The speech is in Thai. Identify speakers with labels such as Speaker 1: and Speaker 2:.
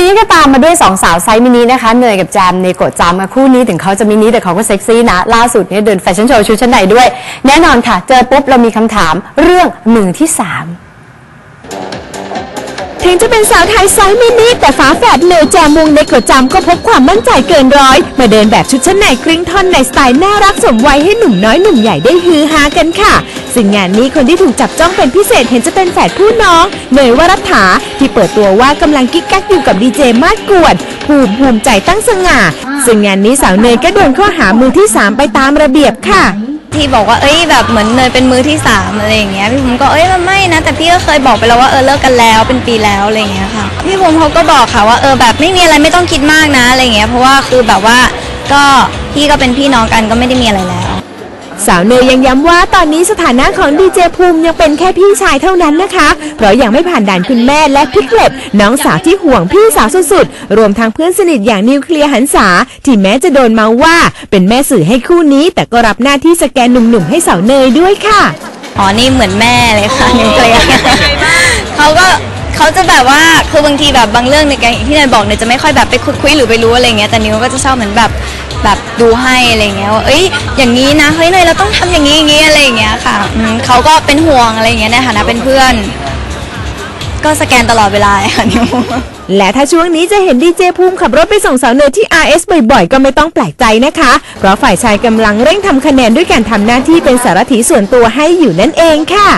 Speaker 1: นี้ก็ตามมาด้วยสองสาวไซส์มินินะคะเนยกับแจมเนโกจัมพ์คู่นี้ถึงเขาจะมินิแต่เขาก็เซ็กซี่นะ ล่าสุดเนี่ยเดินแฟชั่นโชว์ชุดชั้นในด้วย แน่นอนค่ะ เจอปุ๊บเรามีคำถามเรื่องมือที่สาม
Speaker 2: ถึงจะเป็นสาวไทยไซส์มินิแต่ฝาแฝดเนยแจมวงเนโกจัมพ์ก็พกความมั่นใจเกินร้อย มาเดินแบบชุดชั้นในครึ่งท่อนในสไตล์น่ารักสมวัยให้หนุ่มน้อยหนุ่มใหญ่ได้ฮือฮากันค่ะ ซึ่งงานนี้คนที่ถูกจับจ้องเป็นพิเศษเห็นจะเป็นแฝดผู้น้องเนยวรัฐาที่เปิดตัวว่ากำลังกิ๊กกักอยู่กับดีเจมาดกวดภูมิภูมิใจตั้งสง่า ซึ่งงานนี้สาวเนยก็โดนข้อหามือที่สามไปตามระเบียบค่ะ
Speaker 3: ที่บอกว่าเอ้ยแบบเหมือนเนยเป็นมือที่สามอะไรอย่างเงี้ยพี่ภูมิก็เอ้ยมันไม่นะ แต่พี่ก็เคยบอกไปแล้วว่าเออเลิกกันแล้วเป็นปีแล้วอะไรอย่างเงี้ยค่ะพี่ภูมิเขาก็บอกค่ะว่าเออแบบไม่มีอะไรไม่ต้องคิดมากนะอะไรอย่างเงี้ยเพราะว่าคือแบบว่าก็พี่ก็เป็นพี่น้องกันก็ไม่ได้มีอะไรแล้ว
Speaker 2: สาวเนยยังย้ำว่าตอนนี้สถานะของดีเจภูมิยังเป็นแค่พี่ชายเท่านั้นนะคะ เพราะยังไม่ผ่านด่านคุณแม่และพิกเล็บน้องสาวที่ห่วงพี่สาวสุดๆ รวมทั้งเพื่อนสนิทอย่างนิวเคลียร์หันษาที่แม้จะโดนเมาว่า เป็นแม่สื่อให้คู่นี้ แต่ก็รับหน้าที่สแกนหนุ่มๆให้สาวเนยด้วยค่ะ
Speaker 3: อ๋อ นี่เหมือนแม่เลยค่ะนิวเคลียร์เขาก็ เขาจะแบบว่าคือบางทีแบบบางเรื่องในการที่เนยบอกเนยจะไม่ค่อยแบบไปคุยคุยหรือไปรู้อะไรเงี้ยแต่นิวก็จะชอบเหมือนแบบแบบดูให้อะไรเงี้ยว่าเอ้ยอย่างนี้นะเฮ้ยเนยเราต้องทำอย่างนี้อย่างนี้อะไรอย่างเงี้ยค่ะอืมเขาก็เป็นห่วงอะไรเงี้ยในฐานะเป็นเพื่อน ก็สแกนตลอดเวลาเลยค่ะนิว
Speaker 2: และถ้าช่วงนี้จะเห็นดีเจภูมิขับรถไปส่งสาวเนยที่ RS บ่อยๆ ก็ไม่ต้องแปลกใจนะคะ เพราะฝ่ายชายกำลังเร่งทำคะแนนด้วยการทำหน้าที่เป็นสารถีส่วนตัวให้อยู่นั่นเองค่ะ